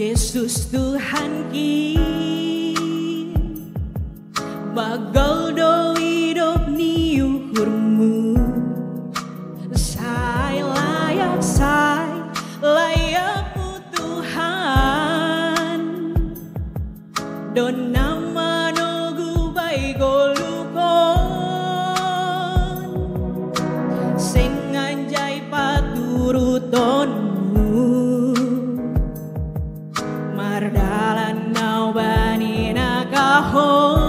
Yesus Tuhan ki Bagal do hidup ni uhurmu Saya layak, saya layakmu Tuhan. Don nama no gubay golukon Sing Mardalan nau bani nakahon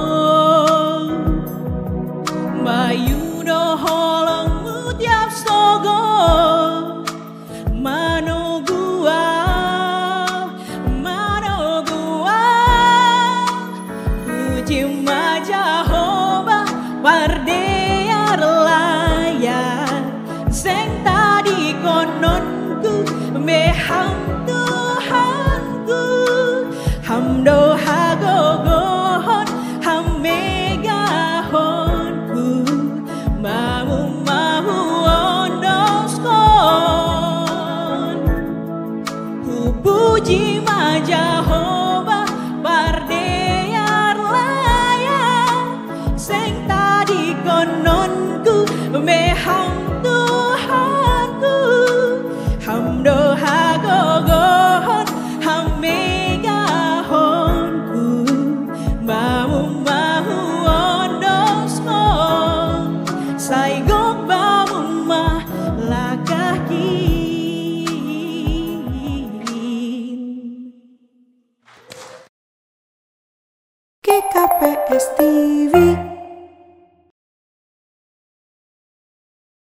me café este